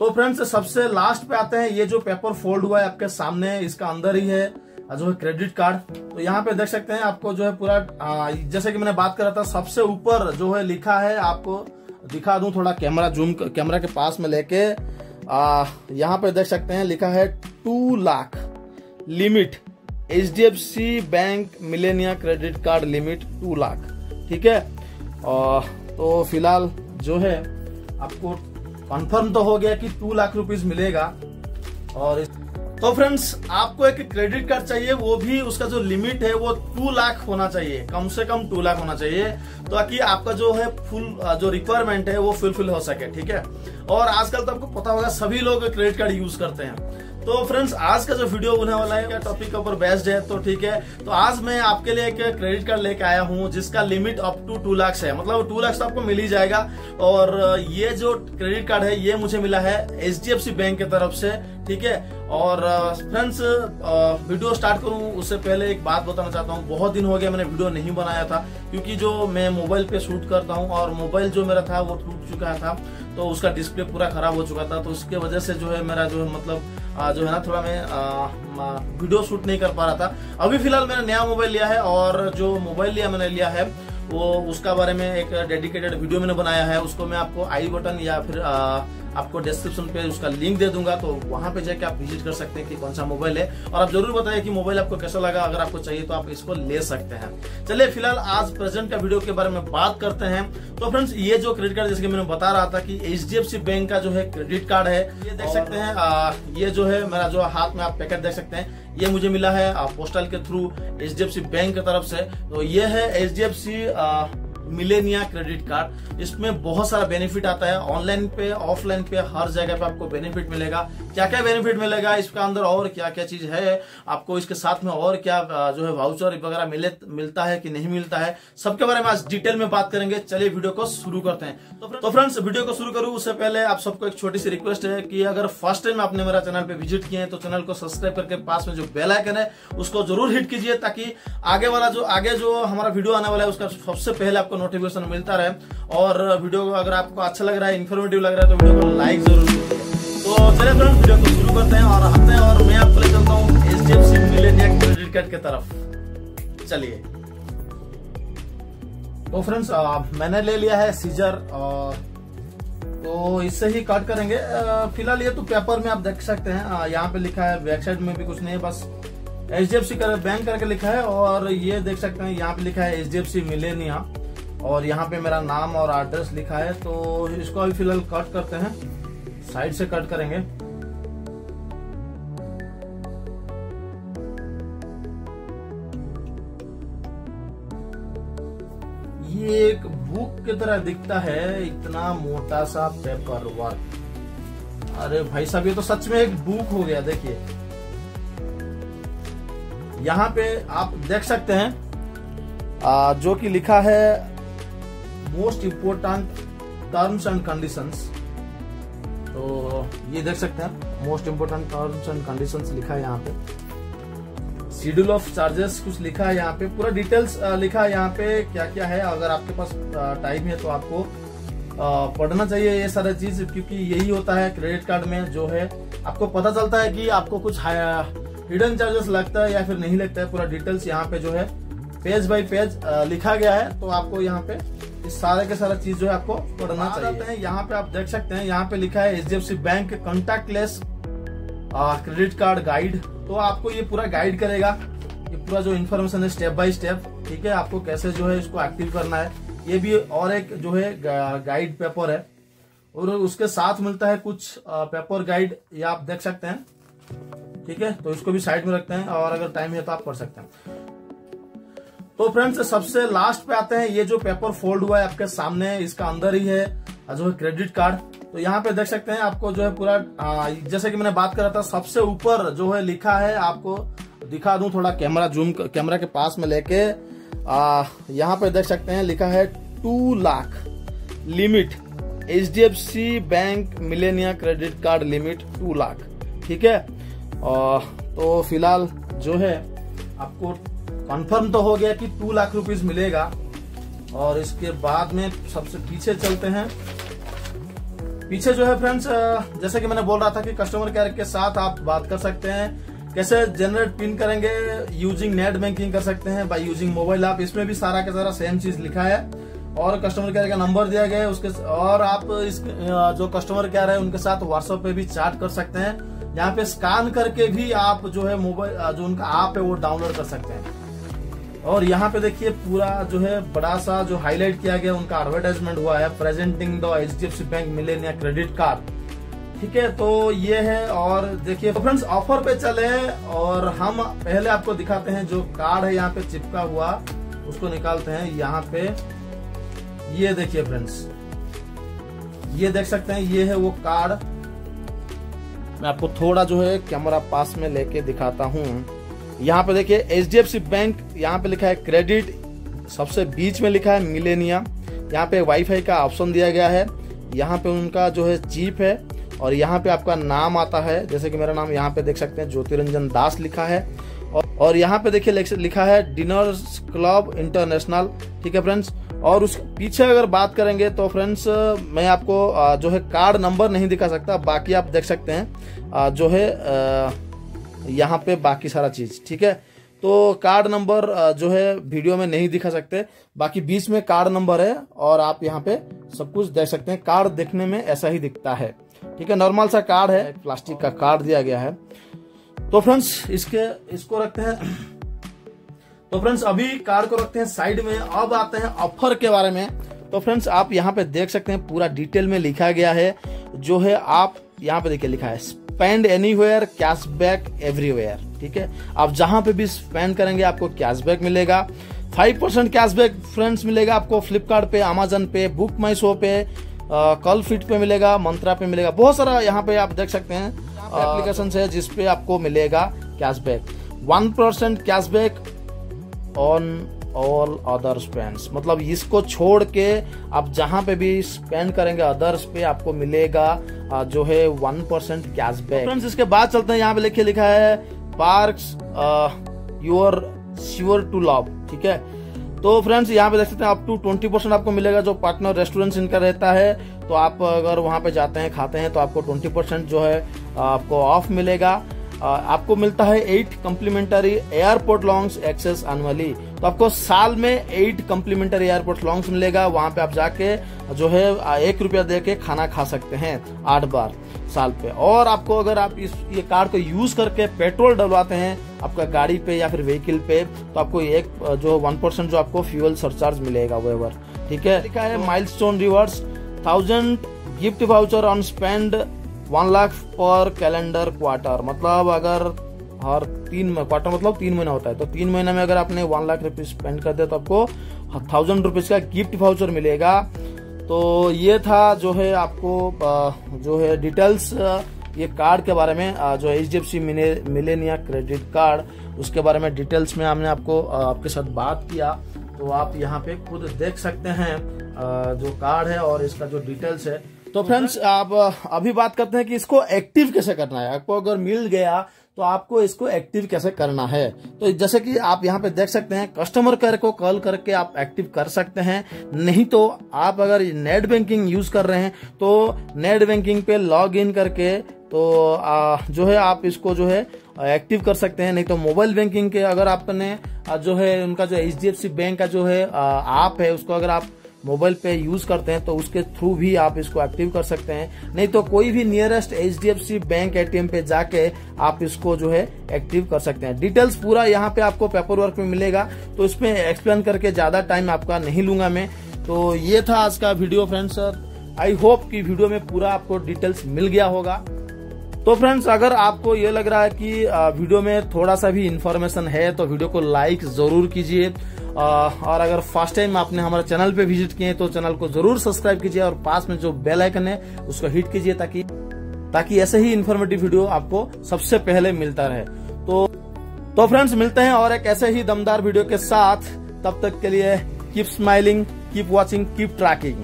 तो फ्रेंड्स सबसे लास्ट पे आते हैं। ये जो पेपर फोल्ड हुआ है आपके सामने इसका अंदर ही है। जो है क्रेडिट कार्ड तो यहाँ पे देख सकते हैं आपको जो है पूरा आ, जैसे कि मैंने बात करा था सबसे ऊपर जो है लिखा है आपको दिखा दूँ थोड़ा कैमरा जूम कैमरा के पास में लेके। यहाँ पे देख सकते हैं लिखा है two lakh limit H D F C bank Millennia credit card limit two lakh ठीक है? और तो फ़िलहाल जो है आपको कंफर्म तो हो गया कि टू लाख रुपीज़ मिलेगा। और तो फ्रेंड्स आपको एक क्रेडिट कार्ड चाहिए, वो भी उसका जो लिमिट है, वो टू लाख होना चाहिए। कम से कम टू लाख होना चाहिए, ताकि तो आपका जो है फुल जो रिक्वायरमेंट है, वो फुलफिल हो सके, ठीक है? और आजकल तो आपको पता होगा, सभी लोग क्रेडिट कार्ड यूज़ करते हैं। तो फ्रेंड्स आज का जो वीडियो होने वाला है टॉपिक ऊपर बेस्ट है तो ठीक है। तो आज मैं आपके लिए एक क्रेडिट कार्ड लेके आया हूँ, जिसका limit up to two lakh है। मतलब टू लाख तो आपको मिल ही जाएगा। और ये जो क्रेडिट कार्ड है, ये मुझे मिला है एच बैंक की तरफ़ से, ठीक है। और फ्रेंड्स वीडियो स्टार्ट करूँ, उससे पहले एक बात बताना चाहता हूँ। बहुत दिन हो गया मैंने वीडियो नहीं बनाया था, क्योंकि जो मैं मोबाइल पे शूट करता हूँ, और मोबाइल जो मेरा था, वो टूट चुका था तो उसका डिस्प्ले पूरा खराब हो चुका था तो उसके वजह से जो है मेरा जो है मतलब जो है ना, थोड़ा मैं वीडियो शूट नहीं कर पा रहा था। अभी फ़िलहाल मैंने नया मोबाइल लिया है, और जो मोबाइल लिया मैंने लिया है, वो उसका बारे में एक डेडिकेटेड वीडियो मैंने बनाया है, उसको मैं आपको आई बटन या फिर आपको डिस्क्रिप्शन पे उसका लिंक दे दूँगा तो वहाँ पे जाके आप विज़िट कर सकते हैं कि कौन सा मोबाइल है। और आप ज़रूर बताइए कि मोबाइल आपको कैसा लगा। अगर आपको चाहिए तो आप इसको ले सकते हैं। चलिए फ़िलहाल आज प्रेजेंट का वीडियो के बारे में बात करते हैं। तो फ्रेंड्स ये जो क्रेडिट कार्ड जैसे कि मैंने बता रहा था कि एच बैंक का जो है क्रेडिट कार्ड है ये देख सकते हैं आ, ये जो है मेरा जो हाथ में आप पैकेट देख सकते हैं ये मुझे मिला है पोस्टल के थ्रू HDFC बैंक की तरफ़ से। तो ये है HDFC मिलेनिया क्रेडिट कार्ड। इसमें बहुत सारा बेनिफिट आता है। ऑनलाइन पे, ऑफलाइन पे हर जगह पे आपको बेनिफिट मिलेगा। क्या क्या बेनिफिट मिलेगा? इसके अंदर और क्या क्या चीज़ है? आपको इसके साथ में और क्या जो है वाउचर वगैरह मिले, मिलता है कि नहीं मिलता है? सबके बारे में आज डिटेल में बात करेंगे। चलिए वीडियो को शुरू करते हैं। तो फ्रेंड्स तो वीडियो को शुरू करूँ, उससे पहले आप सबको एक छोटी सी रिक्वेस्ट है कि अगर फ़र्स्ट टाइम आपने मेरा चैनल पे विज़िट किए हैं तो चैनल को सब्सक्राइब करके पास में जो बेल आइकन है, उसको ज़रूर हिट कीजिए ताकि आगे वाला जो, आगे जो हमारा वीडियो आने वाला है, उसका सबसे पहले आपको नोटिफिकेशन मिलता रहे। और वीडियो को अगर आपको अच्छा लग रहा है इन्फॉर्मेटिव लग रहा है तो वीडियो को लाइक ज़रूर कीजिए तो चलिए फ्रेंड वीडियो को शुरू करते हैं और आते हैं और मैं आपको ले चलता हूँ H D F C Millennia credit card की तरफ़। चलिए। तो फ्रेंड्स मैंने ले लिया है सीजर और तो इससे ही कट करेंगे। फ़िलहाल ये तो पेपर में आप देख सकते हैं। यहाँ पे लिखा है वेबसाइट में भी कुछ नहीं है, बस H D F C bank करके लिखा है और ये देख सकते हैं, यहाँ पे लिखा है H D F C Millennia और यहाँ पे मेरा नाम और एड्रेस लिखा है तो इसको अभी फ़िलहाल कट करते हैं। साइड से कट करेंगे। ये एक बुक की तरह दिखता है इतना मोटा सा पेपर वर्क अरे भाई साहब ये तो सच में एक बुक हो गया देखिए। यहाँ पे आप देख सकते हैं आ, जो कि लिखा है most important terms and conditions तो ये देख सकते हैं most important terms and conditions लिखा है यहाँ पे। शेड्यूल ऑफ़ चार्जेस कुछ लिखा है यहाँ पे। पूरा डिटेल्स लिखा है यहाँ पे क्या क्या है। अगर आपके पास टाइम है तो आपको पढ़ना चाहिए ये सारा चीज़, क्योंकि यही होता है क्रेडिट कार्ड में जो है, आपको पता चलता है कि आपको कुछ हिडन चार्जेस लगता है या फिर नहीं लगता है। पूरा डिटेल्स यहाँ पे जो है पेज बाय पेज लिखा गया है। तो आपको यहाँ पे सारे के सारा चीज़ जो है आपको पढ़ना चाहिए। हैं यहाँ पे आप देख सकते हैं यहाँ पे लिखा है HDFC bank contactless credit card guide तो आपको ये पूरा गाइड करेगा। ये पूरा जो इन्फॉर्मेशन है स्टेप बाय स्टेप ठीक है? आपको कैसे जो है इसको एक्टिव करना है। ये भी और एक जो है गाइड पेपर है। और उसके साथ मिलता है कुछ पेपर गाइड ये आप देख सकते हैं। ठीक है? तो इसको भी साइड में रखते हैं और अगर टाइम है तो आप पढ़ सकते हैं। तो फ्रेंड्स सबसे लास्ट पे आते हैं। ये जो पेपर फोल्ड हुआ है आपके सामने, इसका अंदर ही है। जो है क्रेडिट कार्ड तो यहाँ पे देख सकते हैं, आपको जो है पूरा जैसे कि मैंने बात करा था, सबसे ऊपर जो है लिखा है, आपको दिखा दूँ थोड़ा कैमरा जूम कैमरा के पास में लेके। यहाँ पे देख सकते हैं, लिखा है two lakh limit H D F C bank Millennia credit card limit two lakh ठीक है? और तो फ़िलहाल जो है, आपको कंफर्म तो हो गया कि टू लाख रुपीज़ मिलेगा। और इसके बाद में सबसे पीछे चलते हैं। पीछे जो है फ्रेंड्स जैसे कि मैंने बोल रहा था कि कस्टमर केयर के साथ आप बात कर सकते हैं। कैसे जनरेट पिन करेंगे यूजिंग नेट बैंकिंग कर सकते हैं बाय यूजिंग मोबाइल ऐप इसमें भी सारा का सारा सेम चीज़ लिखा है। और कस्टमर केयर का नंबर दिया गया है उसके और आप इस जो कस्टमर केयर है उनके साथ व्हाट्सएप पे भी चैट कर सकते हैं। यहाँ पे स्कैन करके भी आप जो है मोबाइल जो उनका ऐप है वो डाउनलोड कर सकते हैं। और यहाँ पे देखिए पूरा जो है बड़ा सा जो हाईलाइट किया गया, उनका एडवर्टाइजमेंट हुआ है presenting the H D F C bank Millennia credit card ठीक है तो ये है और देखिए फ्रेंड्स ऑफ़र पे चले और हम पहले आपको दिखाते हैं जो कार्ड है यहाँ पे चिपका हुआ, उसको निकालते हैं यहाँ पे। ये देखिए फ्रेंड्स ये देख सकते हैं, ये है वो कार्ड मैं आपको थोड़ा जो है कैमरा पास में लेके दिखाता हूँ। यहाँ पे देखिए एच डी बैंक यहाँ पे लिखा है क्रेडिट सबसे बीच में लिखा है मिलेनिया। यहाँ पे वाईफाई का ऑप्शन दिया गया है। यहाँ पे उनका जो है चीप है और यहाँ पे आपका नाम आता है। जैसे कि मेरा नाम यहाँ पे देख सकते हैं ज्योतिरंजन दास लिखा है। और, यहाँ पे देखिए लिखा है डिनर्स क्लब इंटरनेशनल ठीक है फ्रेंड्स और उस पीछे अगर बात करेंगे तो फ्रेंड्स मैं आपको जो है कार्ड नंबर नहीं दिखा सकता बाकी आप देख सकते हैं। जो है यहाँ पे बाकी सारा चीज़, ठीक है? तो कार्ड नंबर जो है वीडियो में नहीं दिखा सकते। बाकी बीच में कार्ड नंबर है और आप यहाँ पे सब कुछ देख सकते हैं। कार्ड देखने में ऐसा ही दिखता है, ठीक है? नॉर्मल सा कार्ड है प्लास्टिक का कार्ड दिया गया है। तो फ्रेंड्स इसके, इसको रखते हैं। तो फ्रेंड्स अभी कार को रखते हैं साइड में। अब आते हैं ऑफ़र के बारे में। तो फ्रेंड्स आप यहाँ पे देख सकते हैं, पूरा डिटेल में लिखा गया है। जो है, आप यहाँ पे देखिए, लिखा है स्पेंड एनीवेयर कैशबैक एवरीवेयर ठीक है? आप जहाँ पे भी स्पेंड करेंगे आपको कैशबैक मिलेगा। फाइव परसेंट कैशबैक फ्रेंड्स मिलेगा आपको फ्लिपकार्ट पे अमेजन पे बुक माई शो पे कल फिट पे मिलेगा मंत्रा पे मिलेगा। बहुत सारा यहाँ पे आप देख सकते हैं एप्लीकेशन है जिसपे आपको मिलेगा cashback one percent cashback on all other spends मतलब इसको छोड़ के आप जहाँ पे भी स्पेंड करेंगे अदर्स पे आपको मिलेगा जो है वन परसेंट कैशबैक फ्रेंड्स इसके बाद चलते हैं। यहाँ पे लिखे लिखा है perks you're sure to love ठीक है? तो फ्रेंड्स यहाँ पे देख सकते हैं अप टू ट्वेंटी परसेंट आपको मिलेगा जो पार्टनर रेस्टोरेंट इनका रहता है। तो आप अगर वहाँ पे जाते हैं, खाते हैं तो आपको ट्वेंटी परसेंट जो है आपको ऑफ़ मिलेगा। आपको मिलता है eight complimentary airport lounges access annually तो आपको साल में एट कम्प्लीमेंटरी एयरपोर्ट लॉन्ग्स मिलेगा। वहाँ पे आप जाके जो है एक रुपया दे के खाना खा सकते हैं आठ बार साल पे। और आपको अगर आप इस ये कार्ड को यूज़ करके पेट्रोल डलवाते हैं आपका गाड़ी पे या फिर व्हीकल पे तो आपको एक जो वन परसेंट जो आपको फ्यूल सरचार्ज मिलेगा वेवर ठीक है? लिखा है। Milestone rewards thousand gift voucher on spend one lakh per calendar quarter मतलब अगर हर तीन क्वार्टर मतलब तीन महीना होता है। तो तीन महीने में अगर आपने वन लाख रुपीज़ स्पेंड कर दिया तो आपको थाउज़ेंड रुपीज़ का गिफ्ट वाउचर मिलेगा। तो ये था जो है आपको जो है डिटेल्स ये कार्ड के बारे में जो H D F C Millennia credit card उसके बारे में डिटेल्स में हमने आपको आपके साथ बात किया। तो आप यहाँ पे खुद देख सकते हैं जो कार्ड है और इसका जो डिटेल्स है। तो फ्रेंड्स आप अभी बात करते हैं कि इसको एक्टिव कैसे करना है। आपको अगर मिल गया तो आपको इसको एक्टिव कैसे करना है? तो जैसे कि आप यहाँ पे देख सकते हैं कस्टमर केयर को कॉल करके आप एक्टिव कर सकते हैं। नहीं तो आप अगर नेट बैंकिंग यूज़ कर रहे हैं तो नेट बैंकिंग पे लॉग इन करके तो आ, जो है आप इसको जो है एक्टिव कर सकते हैं। नहीं तो मोबाइल बैंकिंग के अगर आपने जो है उनका जो HDFC बैंक का जो है ऐप है उसको अगर आप मोबाइल पे यूज़ करते हैं तो उसके थ्रू भी आप इसको एक्टिव कर सकते हैं। नहीं तो कोई भी nearest H D F C bank ATM पे जाके आप इसको जो है एक्टिव कर सकते हैं। डिटेल्स पूरा यहाँ पे आपको पेपर वर्क में मिलेगा तो इसमें एक्सप्लेन करके ज़्यादा टाइम आपका नहीं लूँगा मैं। तो ये था आज का वीडियो फ्रेंड्स आई होप की वीडियो में पूरा आपको डिटेल्स मिल गया होगा। तो फ्रेंड्स अगर आपको ये लग रहा है कि वीडियो में थोड़ा सा भी इन्फॉर्मेशन है तो वीडियो को लाइक ज़रूर कीजिए। और अगर फ़र्स्ट टाइम आपने हमारे चैनल पे विज़िट किए तो चैनल को ज़रूर सब्सक्राइब कीजिए और पास में जो बेल आइकन है, उसको हिट कीजिए ताकि ताकि ऐसे ही इन्फॉर्मेटिव वीडियो आपको सबसे पहले मिलता रहे। तो तो फ्रेंड्स मिलते हैं और एक ऐसे ही दमदार वीडियो के साथ, तब तक के लिए keep smiling keep watching keep tracking